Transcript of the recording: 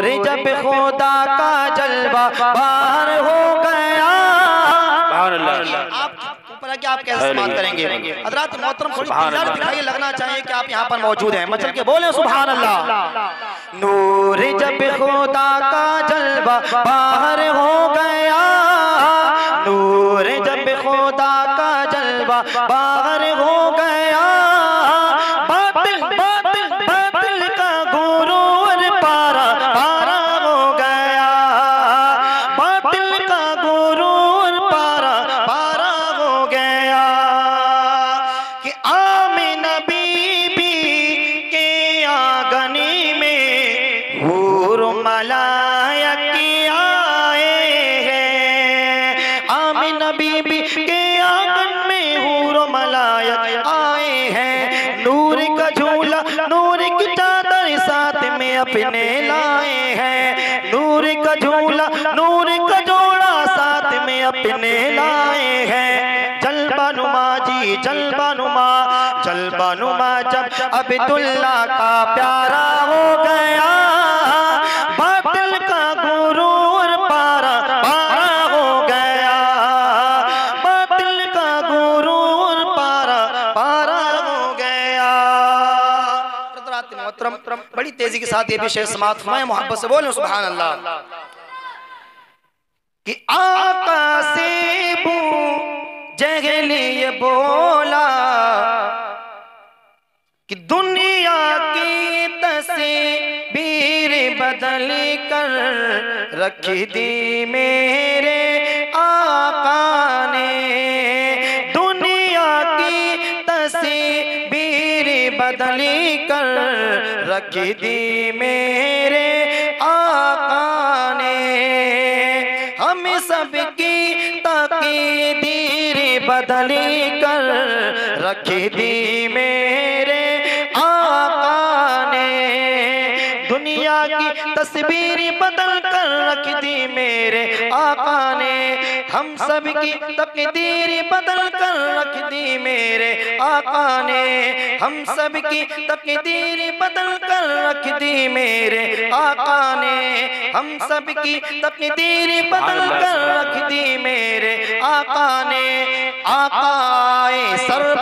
नूर जब खुदा का जलवा बाहर हो गया। आप ऊपर आके आप कैसे बात करेंगे? हज़रत मोहतरम थोड़ी दिखाइए लगना चाहिए कि आप यहाँ पर मौजूद हैं। मचल के बोले सुभान अल्लाह नूर जब खुदा का जलवा बाहर हो गया। नूर जब खुदा का जलवा बाहर हो गया। में अपने लाए हैं। नूर का झूला, नूर का जोड़ा साथ में अपने लाए हैं। जलबानुमा जी जल बनुमा जल बनुमा जब अब्दुल्ला का प्यारा हो गया। मोहतरम, बड़ी तेज़ी के साथ ये भी शेर समाप्त फरमाए, मोहब्बत से बोले सुभान अल्लाह कि आका से बू, जहली ये बोला, कि दुनिया की तस्वीर बदल कर रख दी मेरे आका ने। दुनिया की तस्वीर बदल कर रख दी मेरे आका ने हम सबकी तकीदीर बदली कर रख दी मेरे दुनिया की तस्वीर बदल कर रख दी मेरे आका ने। हम सब की तकदीर बदल कर रख दी मेरे आका ने। हम सब की तकदीर बदल कर रख दी मेरे आका ने। हम सब की तकदीर बदल कर रख दी मेरे आका ने। आकाए सर